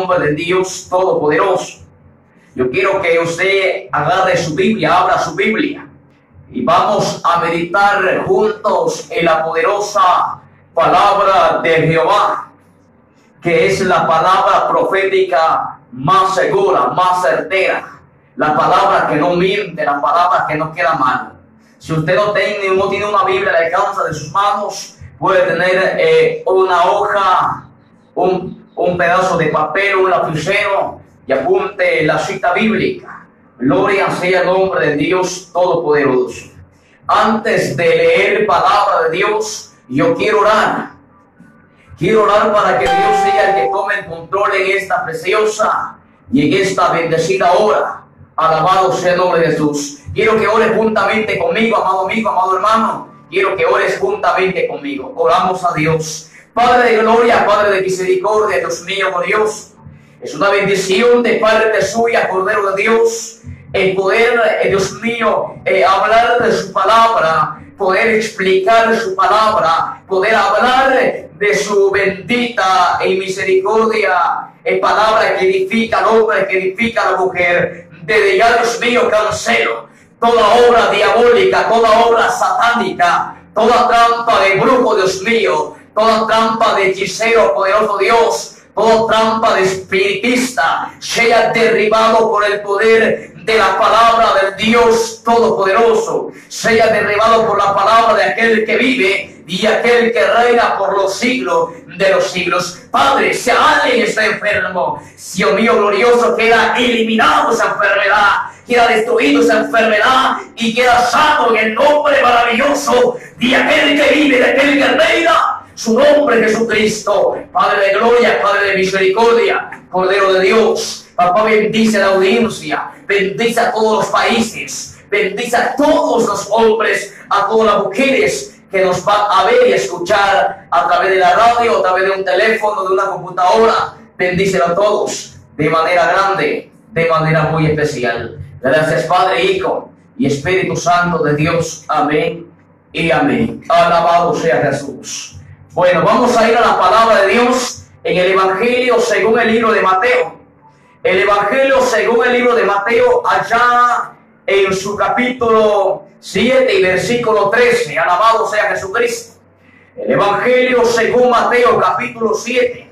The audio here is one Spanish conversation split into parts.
nombre de Dios Todopoderoso. Yo quiero que usted agarre su Biblia, abra su Biblia y vamos a meditar juntos en la poderosa palabra de Jehová, que es la palabra profética más segura, más certera, la palabra que no miente, la palabra que no queda mal. Si usted no tiene, no tiene una Biblia al alcance de sus manos, puede tener eh, una hoja, un, un pedazo de papel, un lapicero y apunte la cita bíblica. Gloria sea el nombre de Dios Todopoderoso. Antes de leer palabra de Dios, yo quiero orar. Quiero orar para que Dios sea el que tome el control en esta preciosa y en esta bendecida hora. Alabado sea el nombre de Jesús. Quiero que ores juntamente conmigo, amado amigo, amado hermano. Quiero que ores juntamente conmigo. Oramos a Dios. Padre de gloria, Padre de misericordia, Dios mío, oh Dios. Es una bendición de parte suya, Cordero de Dios, el poder, eh, Dios mío, eh, hablar de su palabra, poder explicar su palabra, poder hablar de su bendita y misericordia, eh, palabra que edifica al hombre, que edifica a la mujer. De ya, Dios mío, cancelo toda obra diabólica, toda obra satánica, toda trampa de brujo, Dios mío, toda trampa de hechicero, poderoso Dios, toda trampa de espiritista, sea derribado por el poder de la palabra del Dios Todopoderoso, sea derribado por la palabra de aquel que vive y aquel que reina por los siglos de los siglos. Padre, si alguien está enfermo, Dios mío glorioso, queda eliminado esa enfermedad, queda destruido esa enfermedad y queda sano en el nombre maravilloso de aquel que vive, de aquel que reina su nombre Jesucristo, Padre de gloria, Padre de misericordia, Cordero de Dios. Papá bendice la audiencia, bendice a todos los países, bendice a todos los hombres, a todas las mujeres que nos van a ver y escuchar a través de la radio, a través de un teléfono, de una computadora. Bendícelo a todos de manera grande, de manera muy especial. Gracias Padre, Hijo y Espíritu Santo de Dios. Amén y amén. Alabado sea Jesús. Bueno, vamos a ir a la palabra de Dios en el Evangelio según el libro de Mateo. El Evangelio según el libro de Mateo, allá en su capítulo 7 y versículo 13. Alabado sea Jesucristo. El Evangelio según Mateo, capítulo 7,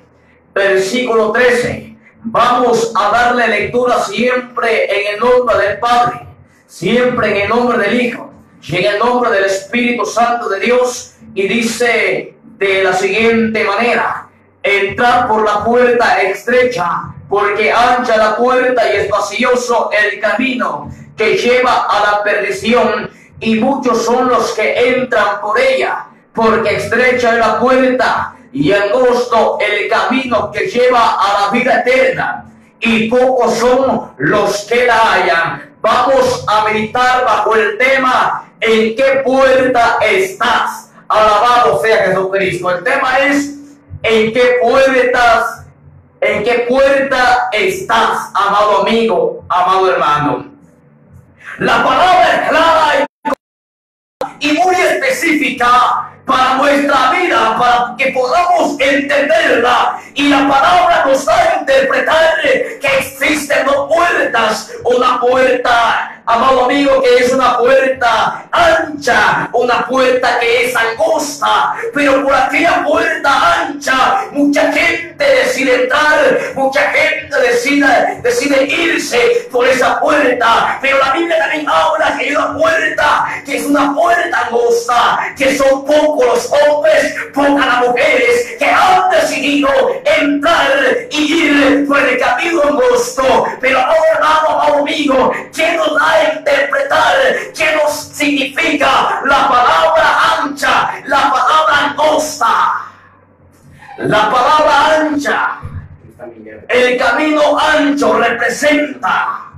versículo 13. Vamos a darle lectura siempre en el nombre del Padre, siempre en el nombre del Hijo y en el nombre del Espíritu Santo de Dios. Y dice de la siguiente manera. Entrar por la puerta estrecha, porque ancha la puerta y espacioso el camino que lleva a la perdición, y muchos son los que entran por ella, porque estrecha es la puerta y angosto el camino que lleva a la vida eterna, y pocos son los que la hallan. Vamos a meditar bajo el tema ¿en qué puerta estás? Alabado sea Jesucristo. El tema es en qué puertas, en qué puerta estás, amado amigo, amado hermano. La palabra es clara y muy específica para nuestra vida, para que podamos entenderla. Y la palabra nos da a interpretar que existen dos puertas, una puerta amado amigo, que es una puerta ancha, una puerta que es angosta, pero por aquella puerta ancha mucha gente decide entrar, mucha gente decide, decide irse por esa puerta, pero la Biblia también habla que hay una puerta que es una puerta angosta, que son pocos los hombres, pocas las mujeres que han decidido entrar y ir por el camino angosto, pero ahora, amado amigo, que nos da interpretar qué nos significa la palabra ancha, la palabra angosta. La palabra ancha, el camino ancho representa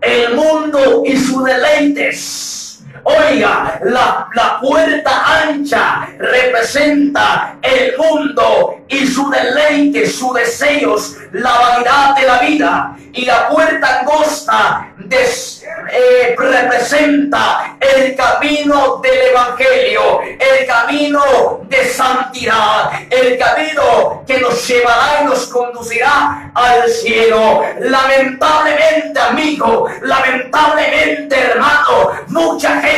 el mundo y sus deleites Oiga, la, la puerta ancha representa el mundo y su deleite, sus deseos la vanidad de la vida y la puerta angosta eh, representa el camino del Evangelio, el camino de santidad, el camino que nos llevará y nos conducirá al cielo. Lamentablemente, amigo, lamentablemente, hermano, mucha gente,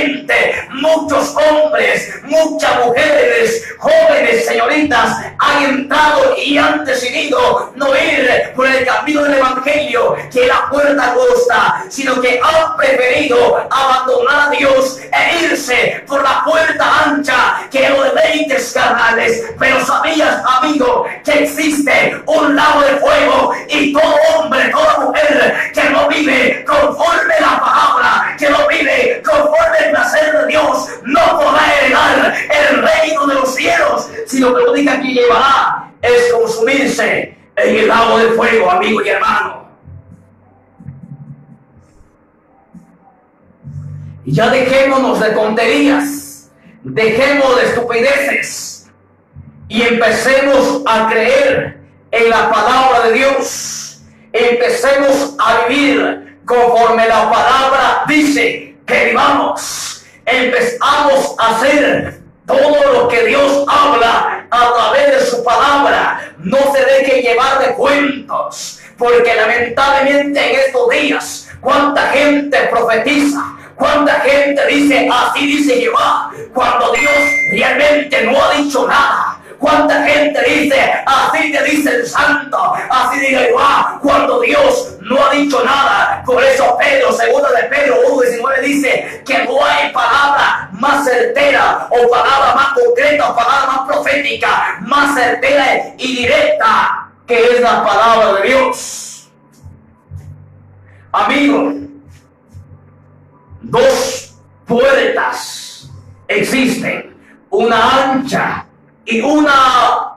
muchos hombres, muchas mujeres, jóvenes, señoritas, han entrado y han decidido no ir por el camino del Evangelio, que es la puerta angosta, sino que han preferido abandonar a Dios e irse por la puerta ancha que los deleites carnales. Pero sabías, amigo, que existe un lago de fuego y todo hombre, toda mujer que no vive conforme la palabra, que no vive conforme es consumirse en el lago de fuego, amigo y hermano. Y ya dejémonos de tonterías, dejemos de estupideces y empecemos a creer en la palabra de Dios. Empecemos a vivir conforme la palabra dice que vivamos. Empezamos a hacer todo lo que Dios habla a través de su palabra. No se deje llevar de cuentos, porque lamentablemente en estos días, cuánta gente profetiza, ¿Cuánta gente dice, así dice Jehová, cuando Dios realmente no ha dicho nada? ¿Cuánta gente dice, así te dice el santo, así dice Jehová, cuando Dios no ha dicho nada? Por eso Pedro, segundo de Pedro 1.19 dice que no hay palabra más certera o palabra más concreta o palabra más profética, más certera y directa que es la palabra de Dios. Amigos, dos puertas existen, una ancha y una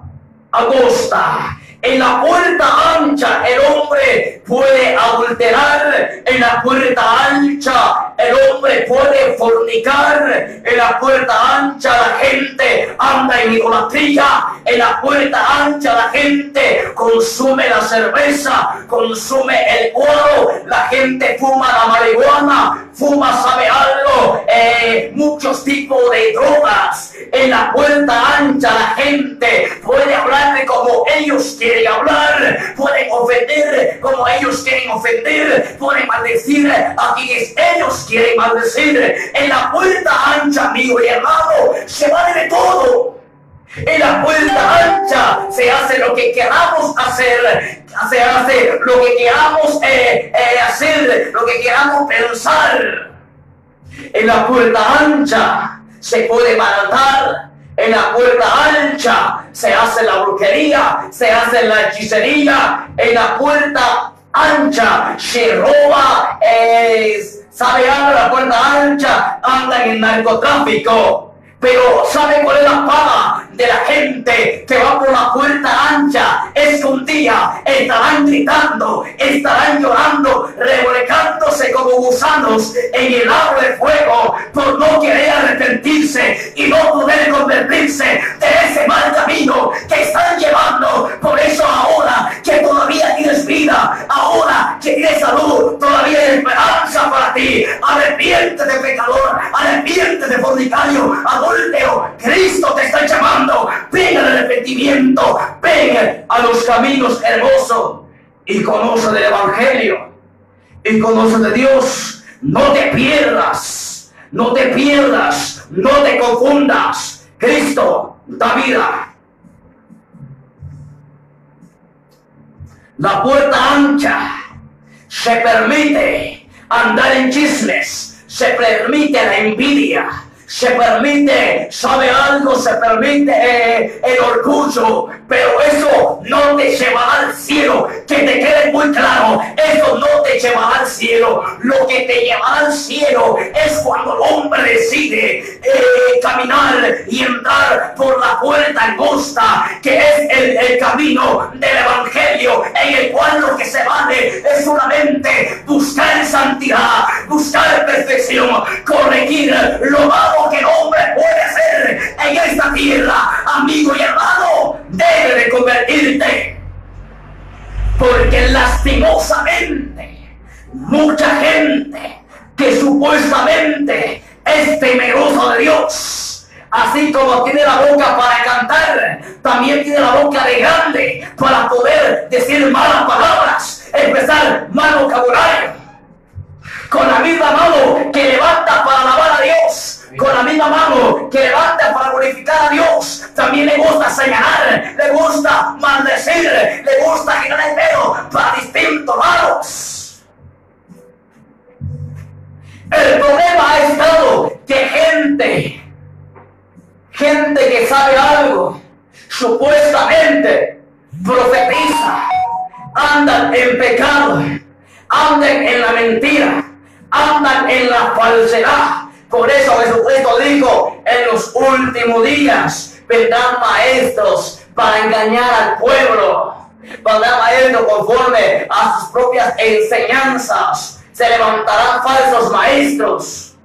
angosta. En la puerta ancha el hombre puede adulterar, en la puerta ancha el hombre puede fornicar, en la puerta ancha la gente anda en idolatría, en la puerta ancha la gente consume la cerveza, consume el oro, la gente fuma la marihuana, fuma, sabe algo, eh, muchos tipos de drogas. En la puerta ancha la gente puede hablarle como ellos quieren hablar, pueden ofender como ellos quieren ofender, pueden maldecir a quienes ellos quieren maldecir. En la puerta ancha, amigo y hermano, se vale de todo. En la puerta ancha se hace lo que queramos hacer, se hace lo que queramos eh, eh, hacer, lo que queramos pensar. En la puerta ancha se puede matar, en la puerta ancha se hace la brujería, se hace la hechicería, en la puerta ancha se roba, sabe algo, la puerta ancha anda en el narcotráfico. Pero ¿sabe cuál es la paga de la gente que va por la puerta ancha? Es que un día estarán gritando, estarán llorando, revolcándose como gusanos en el agua de fuego por no querer arrepentirse y no poder caminos hermosos y conoce del Evangelio y conoce de Dios. No te pierdas, no te pierdas, no te confundas. Cristo da vida. La puerta ancha se permite andar en chismes, se permite la envidia, se permite, sabe algo, se permite eh, el orgullo, pero eso no te llevará al cielo, que te quede muy claro, eso no te llevará al cielo, lo que te llevará al cielo es cuando el hombre decide eh, caminar y entrar por la puerta angosta, que es el, el camino del Evangelio, en el cual lo que se vale es solamente buscar santidad, buscar perfección, corregir lo malo que el hombre puede hacer en esta tierra, amigo y hermano, debe de convertirte. Porque lastimosamente, mucha gente que supuestamente es temeroso de Dios, así como tiene la boca para cantar, también tiene la boca de grande para poder decir malas palabras, empezar mal vocabulario. Con la misma mano que levanta para alabar a Dios, con la misma mano que levanta para glorificar a Dios, también le gusta señalar, le gusta maldecir, le gusta girar el dedo para distintos lados. El problema ha estado que gente, gente que sabe algo, supuestamente profetiza, andan en pecado, andan en la mentira, andan en la falsedad por eso Jesucristo dijo, en los últimos días vendrán maestros para engañar al pueblo. Vendrán maestros conforme a sus propias enseñanzas. Se levantarán falsos maestros.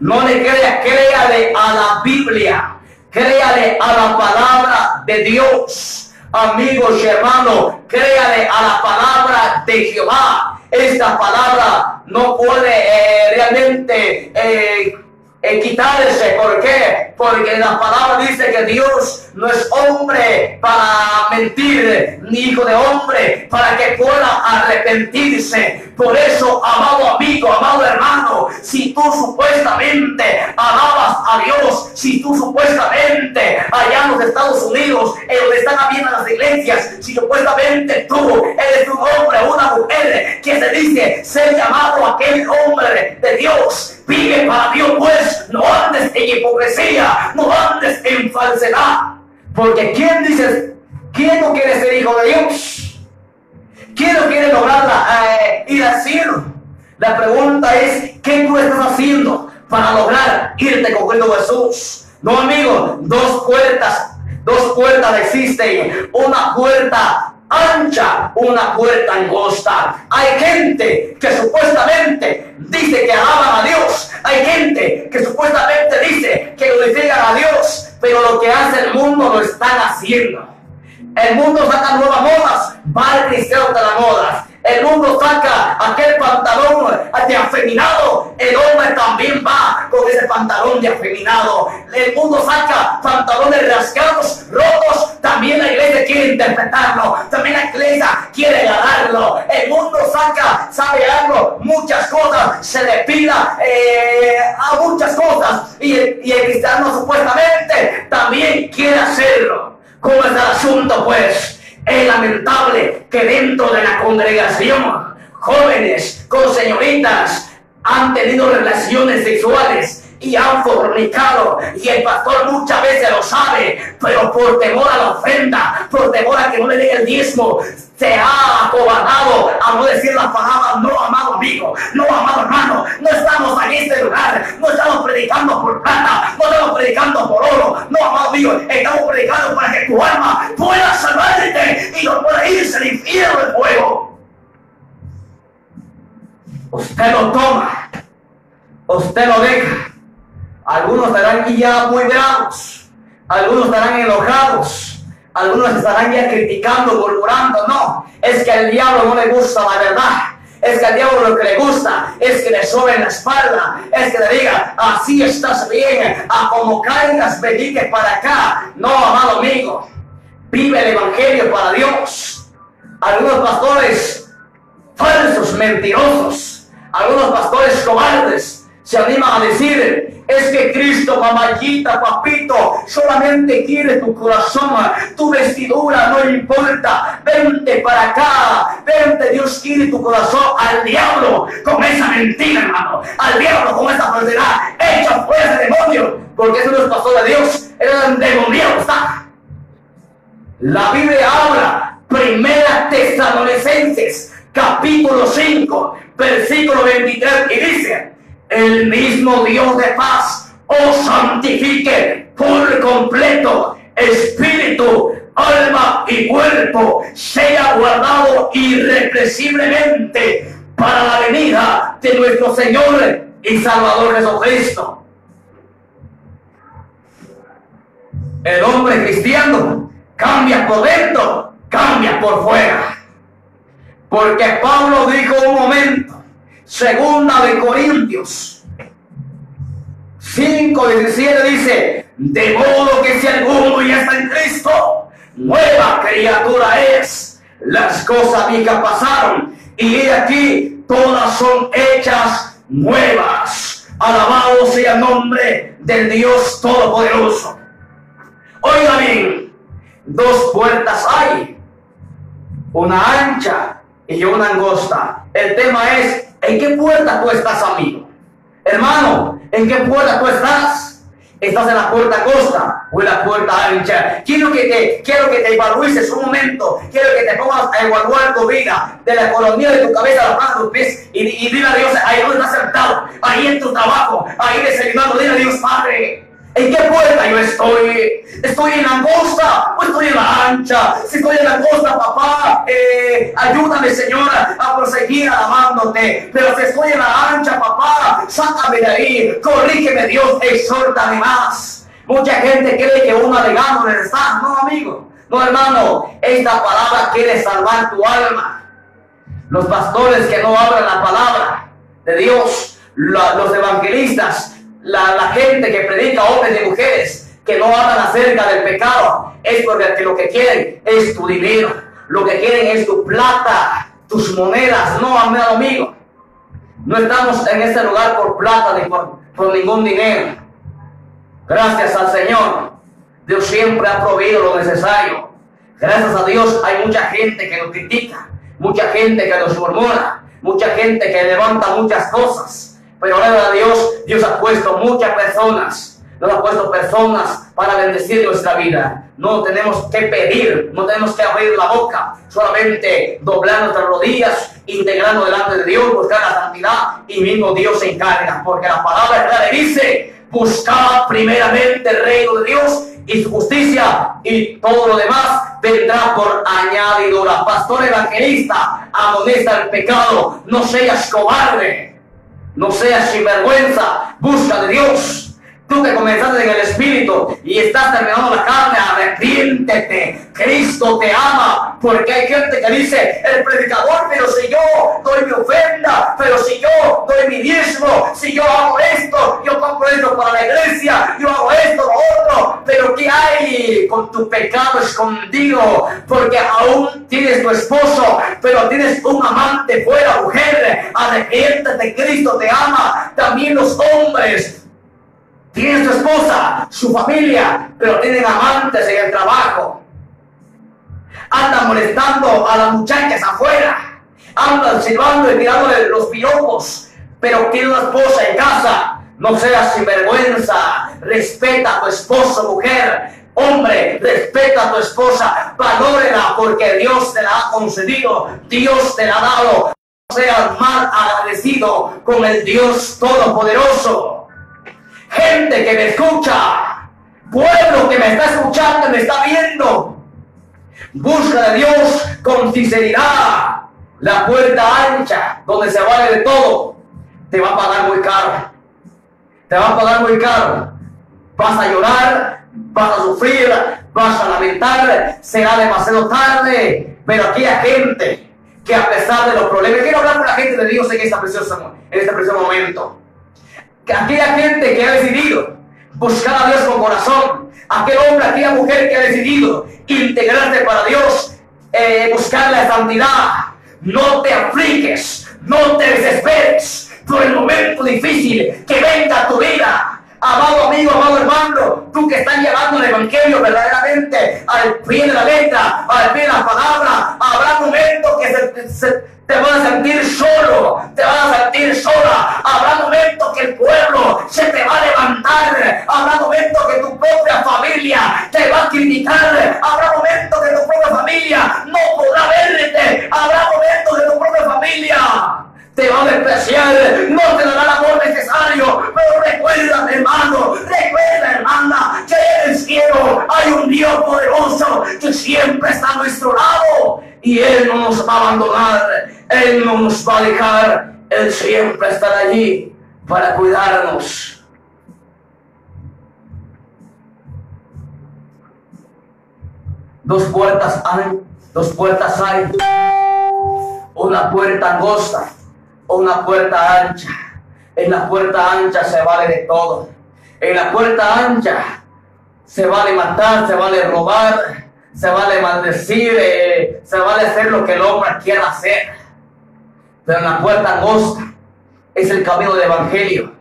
No le crea, créale a la Biblia. Créale a la palabra de Dios. Amigos y hermanos, créale a la palabra de Jehová. Esta palabra no puede eh, realmente eh, quitarse. ¿Por qué? Porque la palabra dice que Dios no es hombre para mentir, hijo de hombre para que pueda arrepentirse. Por eso, amado amigo, amado hermano, si tú supuestamente alabas a Dios, si tú supuestamente allá en los Estados Unidos, en donde están habiendo las iglesias, si supuestamente tú eres un hombre o una mujer que se dice ser llamado aquel hombre de Dios, vive para Dios, pues no andes en hipocresía, no andes en falsedad. Porque ¿quién dice, quién no quiere ser hijo de Dios? ¿Quién no quiere lograr eh, ir al cielo? La pregunta es, ¿qué tú estás haciendo para lograr irte con Cristo Jesús? No, amigo, dos puertas, dos puertas existen. Una puerta ancha, una puerta angosta. Hay gente que supuestamente dice que alaban a Dios. Hay gente que supuestamente dice que glorifican a Dios, pero lo que hace el mundo lo están haciendo. El mundo saca nuevas modas, va el cristiano de las modas. El mundo saca aquel pantalón de afeminado, el hombre también va con ese pantalón de afeminado. El mundo saca pantalones rasgados, rotos, también la iglesia quiere interpretarlo, también la iglesia quiere ganarlo. El mundo saca, sabe algo, muchas cosas, se le pida eh, a muchas cosas y y el cristiano supuestamente también quiere hacerlo. ¿Cómo es el asunto pues? Es lamentable que dentro de la congregación jóvenes con señoritas han tenido relaciones sexuales y han fornicado. Y el pastor muchas veces lo sabe, pero por temor a la ofrenda, por temor a que no le dé el diezmo, se ha acobardado a no decir las palabras, no, amado amigo, no, amado hermano, no estamos en este lugar, no estamos predicando por plata, predicando por oro, no, amado amigo, estamos predicando para que tu alma pueda salvarte y no pueda irse al infierno del fuego. Usted lo toma, usted lo deja. Algunos estarán ya muy bravos, algunos estarán enojados, algunos estarán ya criticando, murmurando. No, es que al diablo no le gusta la verdad. Es que al diablo lo que le gusta es que le sobe la espalda, es que le diga, así estás bien, a como caigas, venite para acá. No, amado amigo, vive el evangelio para Dios. Algunos pastores falsos, mentirosos, algunos pastores cobardes se animan a decir, es que Cristo, mamallita, papito, solamente quiere tu corazón, tu vestidura no importa. Vente para acá, quiere tu corazón al diablo con esa mentira, hermano, al diablo con esa falsedad. Echa fuera ese demonio, porque eso no es pastor de Dios, era un demonio, está. La Biblia habla, primera Tesalonicenses, capítulo 5, versículo 23, y dice, el mismo Dios de paz os santifique por completo, espíritu, alma y cuerpo, sea guardado irrepresiblemente para la venida de nuestro Señor y Salvador Jesucristo. El hombre cristiano cambia por dentro, cambia por fuera. Porque Pablo dijo un momento, segunda de Corintios 5, 17 dice, de modo que si alguno ya está en Cristo, nueva criatura es. Las cosas viejas pasaron y aquí todas son hechas nuevas. Alabado sea el nombre del Dios Todopoderoso. Oiga bien, dos puertas hay, una ancha y una angosta. El tema es, ¿en qué puerta tú estás, amigo? Hermano, ¿en qué puerta tú estás? ¿Estás en la puerta costa o en la puerta ancha? Quiero que te, quiero que te evalúes un momento. Quiero que te pongas a evaluar tu vida de la economía de tu cabeza a la planta de tus pies y, y dile a Dios, ahí donde estás sentado, ahí en tu trabajo, ahí desayunando, dile a Dios, Padre. ¿En qué puerta yo estoy? ¿Estoy en la angosta o estoy en la ancha? Si estoy en la angosta, papá, eh, ayúdame, Señora, a proseguir alabándote. Pero si estoy en la ancha, papá, sácame de ahí, corrígeme, Dios, exhórtame más. Mucha gente cree que uno alegando le está. No, amigo. No, hermano. Esta palabra quiere salvar tu alma. Los pastores que no hablan la palabra de Dios, los evangelistas, la, gente que predica, hombres y mujeres, que no hablan acerca del pecado, es porque lo que quieren es tu dinero, lo que quieren es tu plata, tus monedas, no, amigo. No estamos en este lugar por plata ni por, por ningún dinero. Gracias al Señor. Dios siempre ha proveído lo necesario. Gracias a Dios hay mucha gente que nos critica, mucha gente que nos murmura, mucha gente que levanta muchas cosas. Pero ahora a Dios, Dios ha puesto muchas personas. Nos ha puesto personas para bendecir nuestra vida. No tenemos que pedir, no tenemos que abrir la boca, solamente doblar nuestras rodillas, integrando delante de Dios, buscar la santidad y mismo Dios se encarga. Porque la palabra clara dice, buscad primeramente el reino de Dios y su justicia y todo lo demás vendrá por añadidura. Pastor evangelista, amonesta el pecado, no seas cobarde. No seas sinvergüenza, busca de Dios. Tú que comenzaste en el Espíritu y estás terminando la carne, arrepiéntete. Cristo te ama. Porque hay gente que dice, el predicador, pero si yo doy mi ofrenda, pero si yo doy mi diezmo, si yo hago esto, yo compro esto para la iglesia, yo hago esto, lo otro. Pero ¿qué hay con tu pecado escondido? Porque aún tienes tu esposo, pero tienes un amante fuera, mujer. Arrepiéntete, Cristo te ama. También los hombres tienen su esposa, su familia, pero tienen amantes en el trabajo. Andan molestando a las muchachas afuera. Andan silbando y tirándole los piropos, pero tiene una esposa en casa. No seas sinvergüenza. Respeta a tu esposo, mujer. Hombre, respeta a tu esposa, valórela porque Dios te la ha concedido, Dios te la ha dado. No seas mal agradecido con el Dios Todopoderoso gente que me escucha, pueblo que me está escuchando, me está viendo. Busca de Dios con sinceridad. La puerta ancha, donde se vale de todo, te va a pagar muy caro. Te va a pagar muy caro. Vas a llorar, vas a sufrir, vas a lamentar, será demasiado tarde. Pero aquí hay gente que a pesar de los problemas, quiero hablar con la gente de Dios en, esta preciosa, en este precioso momento aquella gente que ha decidido buscar a Dios con corazón, aquel hombre, aquella mujer que ha decidido integrarte para Dios, eh, buscar la santidad, no te afliques, no te desesperes por el momento difícil que venga tu vida. Amado amigo, amado hermano, tú que estás llevando el Evangelio verdaderamente al pie de la letra, al pie de la palabra, habrá momentos que te vas a sentir solo, te vas a sentir sola. Habrá momentos que el pueblo se te va a levantar. Habrá momentos que tu propia familia te va a criticar. Habrá momentos que tu propia familia no podrá verte. Habrá momentos que tu propia familia te va a despreciar, no te dará el amor necesario, pero recuerda, hermano, recuerda, hermana, que en el cielo hay un Dios poderoso que siempre está a nuestro lado. Y Él no nos va a abandonar, Él no nos va a dejar, Él siempre estará allí para cuidarnos. Dos puertas hay, dos puertas hay. una puerta angosta una puerta ancha. En la puerta ancha se vale de todo. En la puerta ancha se vale matar, se vale robar, se vale maldecir, eh, se vale hacer lo que el hombre quiera hacer. Pero en la puerta angosta es el camino del Evangelio.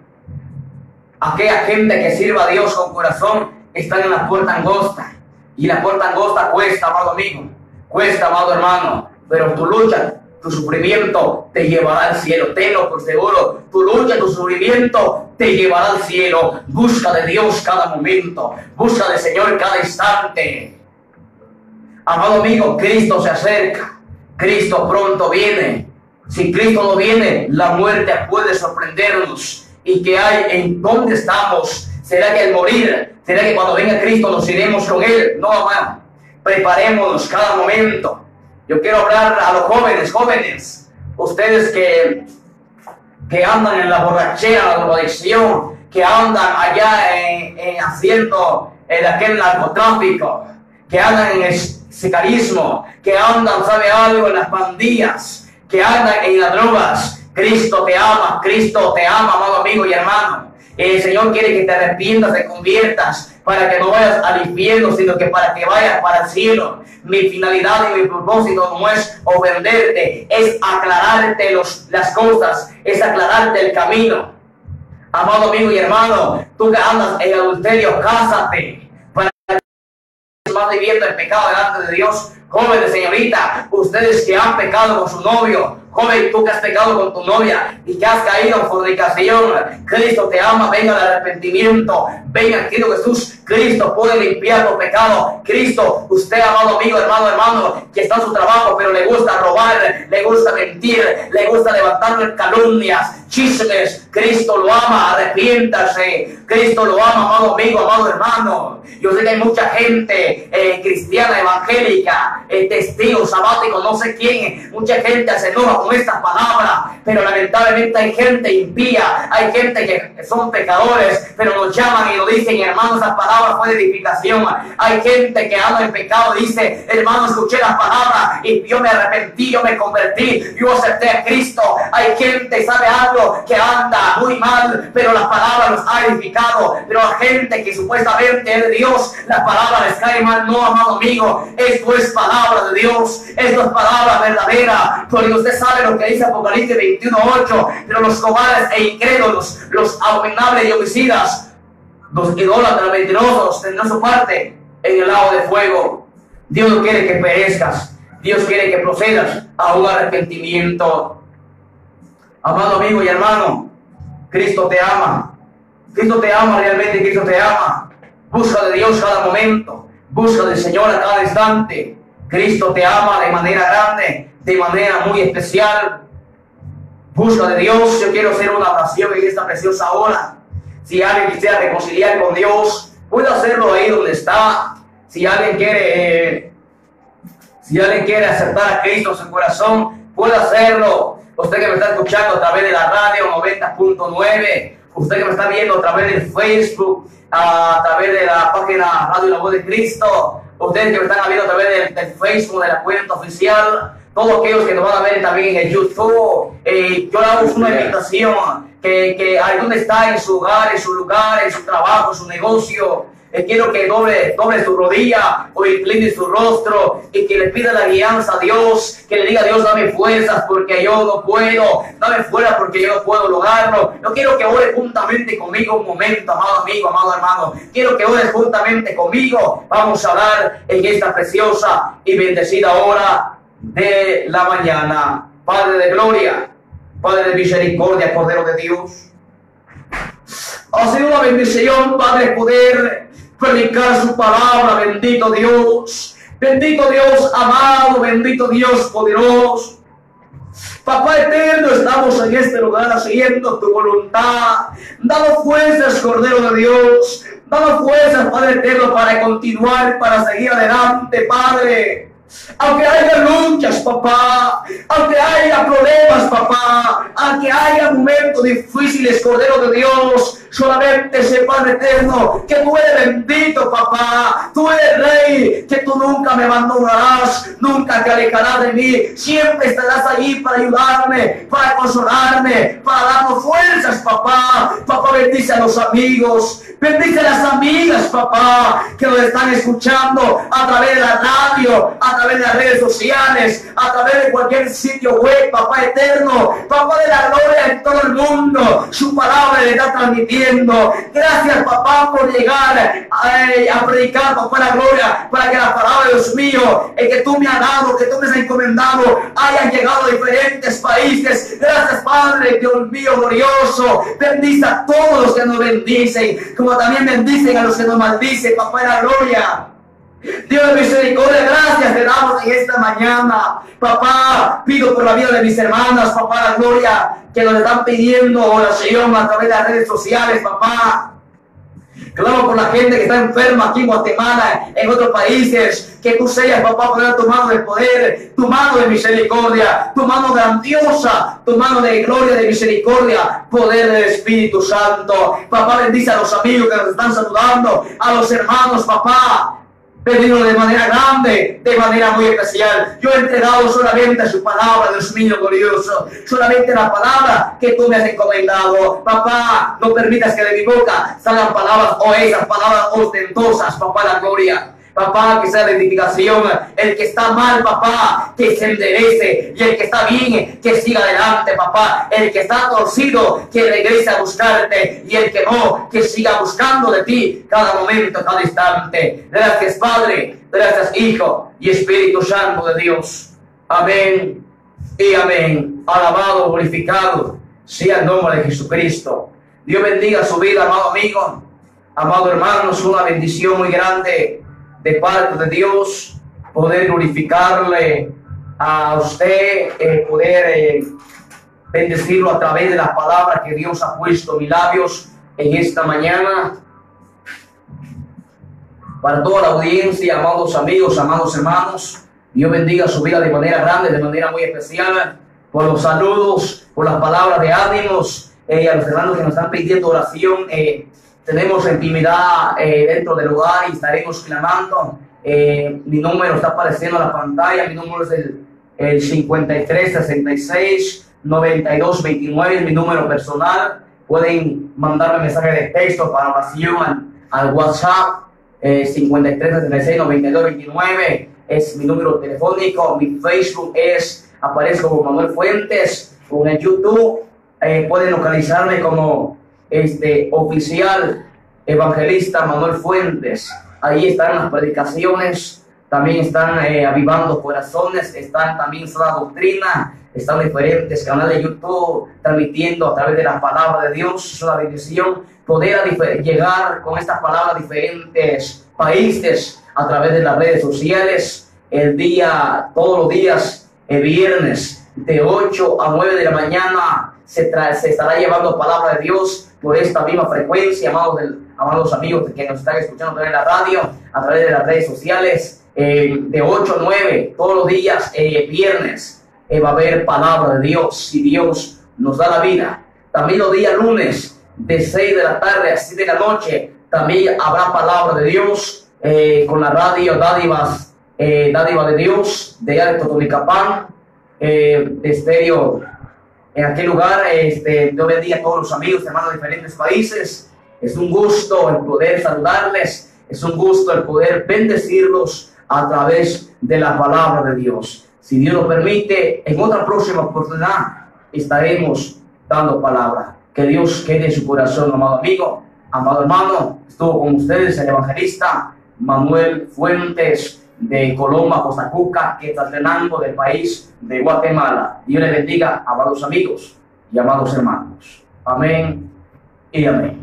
Aquella gente que sirva a Dios con corazón está en la puerta angosta. Y la puerta angosta cuesta, amado amigo. Cuesta, amado hermano. Pero tu lucha, tu sufrimiento te llevará al cielo. Tenlo por seguro. Tu lucha, tu sufrimiento te llevará al cielo. Busca de Dios cada momento. Busca del Señor cada instante. Amado amigo, Cristo se acerca. Cristo pronto viene. Si Cristo no viene, la muerte puede sorprendernos. ¿Y qué hay? ¿En dónde estamos? ¿Será que al morir, será que cuando venga Cristo nos iremos con Él? No, amado. Preparémonos cada momento. Yo quiero hablar a los jóvenes, jóvenes, ustedes que, que andan en la borrachera, la adicción, que andan allá en, haciendo el, aquel narcotráfico, que andan en el sicarismo, que andan, ¿sabe algo?, en las pandillas, que andan en las drogas. Cristo te ama, Cristo te ama, amado amigo y hermano. El Señor quiere que te arrepientas, te conviertas, para que no vayas al infierno, sino que para que vayas para el cielo. Mi finalidad y mi propósito no es ofenderte, es aclararte los, las cosas, es aclararte el camino. Amado amigo y hermano, tú que andas en adulterio, cásate para que más viviendo el pecado delante de Dios. Jóvenes, señorita, ustedes que han pecado con su novio, Joven, tú que has pecado con tu novia y que has caído en fornicación, Cristo te ama, venga el arrepentimiento, venga Cristo Jesús, Cristo puede limpiar tu pecado. Cristo, usted, amado amigo, hermano, hermano, que está en su trabajo, pero le gusta robar, le gusta mentir, le gusta levantar calumnias, chismes. Cristo lo ama, arrepiéntase. Cristo lo ama, amado amigo, amado hermano. Yo sé que hay mucha gente eh, cristiana, evangélica, eh, testigo, sabático, no sé quién, mucha gente se enoja con estas palabras, pero lamentablemente hay gente impía, hay gente que son pecadores, pero nos llaman y nos dicen, hermano, esas palabras fue de edificación. Hay gente que anda en pecado dice, hermano, escuché las palabras y yo me arrepentí, yo me convertí, yo acepté a Cristo. Hay gente, ¿sabe algo? Que anda muy mal, pero las palabras los ha edificado. Pero hay gente que supuestamente es de Dios, las palabras les caen mal. No, amado amigo, esto es palabra de Dios, esto es palabra verdadera, porque usted sabe lo que dice Apocalipsis 21.8, pero los cobardes e incrédulos, los abominables y homicidas, los idólatras mentirosos tendrán su parte en el lago de fuego. Dios no quiere que perezcas, Dios quiere que procedas a un arrepentimiento. Amado amigo y hermano, Cristo te ama. Cristo te ama realmente, Cristo te ama. Busca de Dios cada momento. Busca del Señor a cada instante. Cristo te ama de manera grande de manera muy especial. Busca de Dios. Yo quiero hacer una oración en esta preciosa hora. Si alguien quisiera reconciliar con Dios, puede hacerlo ahí donde está. Si alguien quiere, eh, si alguien quiere aceptar a Cristo en su corazón, puede hacerlo. Usted que me está escuchando a través de la radio 90.9, usted que me está viendo a través del Facebook, a través de la página Radio La Voz de Cristo, ustedes que me están viendo a través del, del Facebook, de la cuenta oficial, todos aquellos que nos van a ver también en YouTube, eh, yo le hago una invitación, que, que ahí donde está, en su hogar, en su lugar, en su trabajo, en su negocio, eh, quiero que doble, doble su rodilla o incline su rostro y que le pida la guianza a Dios, que le diga a Dios, dame fuerzas porque yo no puedo, dame fuerza porque yo no puedo lograrlo. Yo quiero que ore juntamente conmigo un momento, amado amigo, amado hermano. Quiero que ores juntamente conmigo. Vamos a hablar en esta preciosa y bendecida hora de la mañana. Padre de gloria, Padre de misericordia, Cordero de Dios. Ha sido una bendición, Padre, poder predicar su palabra, bendito Dios. Bendito Dios amado, bendito Dios poderoso. Papá eterno, estamos en este lugar haciendo tu voluntad. Damos fuerzas, Cordero de Dios. Damos fuerzas, Padre eterno, para continuar, para seguir adelante, Padre. Aunque haya luchas, papá, aunque haya problemas, papá, aunque haya momentos difíciles, Cordero de Dios, solamente sepan eterno que tú eres bendito, papá. Tú eres rey, que tú nunca me abandonarás, nunca te alejarás de mí. Siempre estarás allí para ayudarme, para consolarme, para darnos fuerzas, papá. Papá, bendice a los amigos, bendice a las amigas, papá, que nos están escuchando a través de la radio, a de las redes sociales, a través de cualquier sitio web, papá eterno, papá de la gloria en todo el mundo. Su palabra le está transmitiendo. Gracias, papá, por llegar a, a predicar, papá, la gloria, para que la palabra, Dios mío, el que tú me has dado, que tú me has encomendado, hayan llegado a diferentes países. Gracias, Padre, Dios mío, glorioso. Bendice a todos los que nos bendicen, como también bendicen a los que nos maldicen, papá de la gloria. Dios de misericordia, gracias te damos en esta mañana. Papá, pido por la vida de mis hermanas, papá, la gloria, que nos están pidiendo oración a través de las redes sociales, papá. Clamo por la gente que está enferma aquí en Guatemala, en otros países, que tú seas, papá, poner tu mano de poder, tu mano de misericordia, tu mano grandiosa, tu mano de gloria, de misericordia, poder del Espíritu Santo. Papá, bendice a los amigos que nos están saludando, a los hermanos, papá, pedido de manera grande, de manera muy especial. Yo he entregado solamente su palabra, Dios mío glorioso, solamente la palabra que tú me has encomendado. Papá, no permitas que de mi boca salgan palabras o esas palabras ostentosas, papá, la gloria. Papá, que sea la edificación. El que está mal, papá, que se enderece. Y el que está bien, que siga adelante, papá. El que está torcido, que regrese a buscarte. Y el que no, que siga buscando de ti cada momento, cada instante. Gracias, Padre. Gracias, Hijo y Espíritu Santo de Dios. Amén y amén. Alabado, glorificado sea el nombre de Jesucristo. Dios bendiga su vida, amado amigo. Amado hermano, es una bendición muy grande de parte de Dios, poder glorificarle a usted, eh, poder eh, bendecirlo a través de las palabras que Dios ha puesto en mis labios en esta mañana. Para toda la audiencia, amados amigos, amados hermanos, Dios bendiga su vida de manera grande, de manera muy especial, por los saludos, por las palabras de ánimos, eh, a los hermanos que nos están pidiendo oración. Eh, tenemos intimidad eh, dentro del lugar y estaremos clamando. Eh, mi número está apareciendo en la pantalla, mi número es el, el 53 66 92 29, mi número personal. Pueden mandarme mensaje de texto para oración al, WhatsApp eh, 53 66 92 29. Es mi número telefónico. Mi Facebook es, aparece como Manuel Fuentes. O en YouTube eh, pueden localizarme como este, oficial evangelista Manuel Fuentes. Ahí están las predicaciones, también están eh, avivando corazones, están también la doctrina, están diferentes canales de YouTube transmitiendo a través de la palabra de Dios. Una bendición poder llegar con estas palabras a diferentes países a través de las redes sociales. El día, todos los días, el viernes, de 8 a 9 de la mañana, se, estará llevando palabra de Dios por esta misma frecuencia, amados, del, amados amigos que nos están escuchando de la radio, a través de las redes sociales, eh, de 8 a 9, todos los días, eh, viernes, eh, va a haber palabra de Dios, si Dios nos da la vida. También los días lunes, de 6 de la tarde a 7 de la noche, también habrá palabra de Dios con la radio Dádivas, Dádiva de Dios, de Alto Tonicapán, de estéreo en aquel lugar. Este, yo bendiga a todos los amigos, hermanos de diferentes países. Es un gusto el poder saludarles, es un gusto el poder bendecirlos a través de la palabra de Dios. Si Dios lo permite, en otra próxima oportunidad estaremos dando palabra. Que Dios quede en su corazón, amado amigo, amado hermano. Estuvo con ustedes el evangelista Manuel Fuentes de Coloma, Costa Cuca, que está entrenando del país de Guatemala. Dios le bendiga, amados amigos y amados hermanos. Amén y amén.